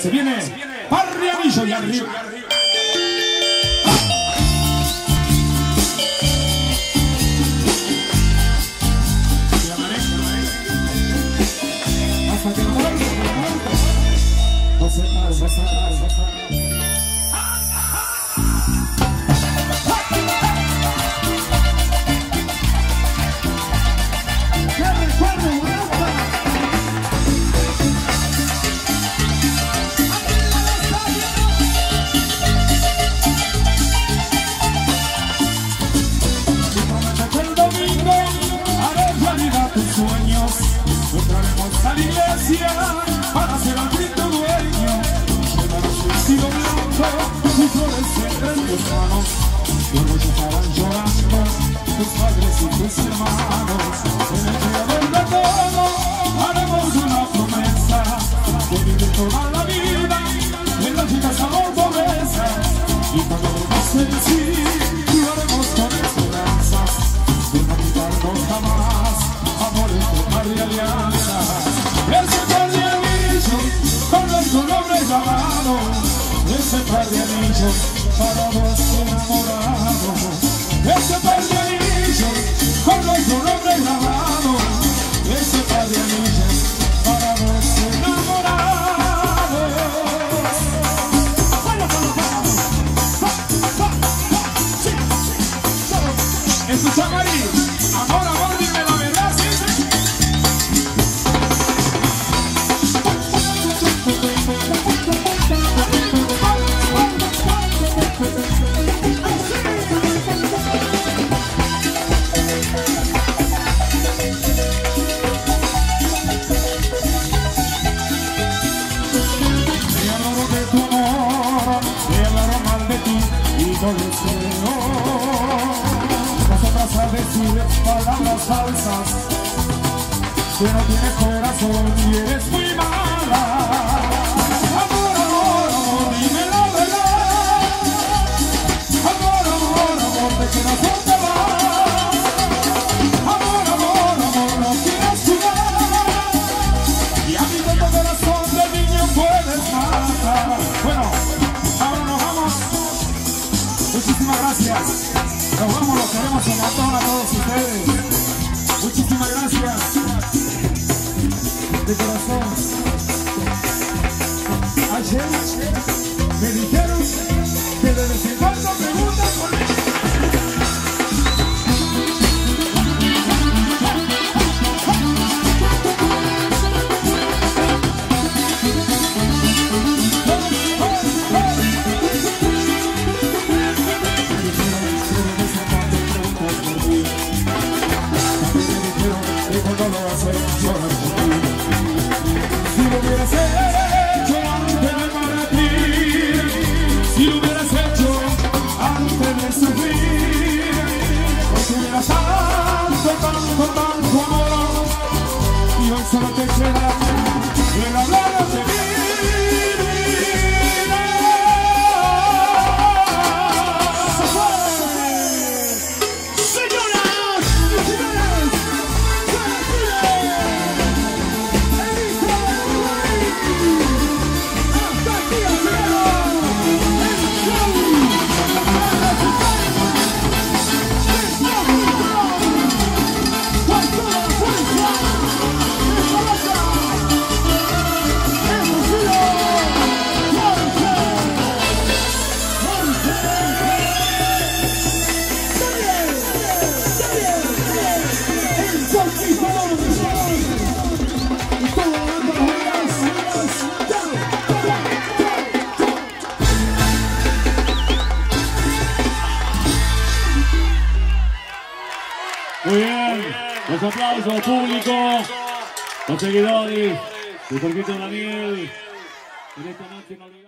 Se viene Parrianillo y arriba. Hasta que no No se se se pare. Tus manos. Y muchos estarán llorando, tus padres y tus hermanos. En el creador de todo haremos una promesa de vivir toda la vida en la vida sabor pobreza. Y cuando el sí, lo haremos con esperanzas de no quitarnos jamás amores de par y alianza. Ese par de anillos con nuestro nombre llamado, ese par de anillos para dos enamorados. Ese palabras falsas, que no tienes corazón y eres muy De corazón. Ayer Kumara, Ivan Sabatechera. Los aplausos público, los seguidores, de Jorgito Daniel, en esta noche.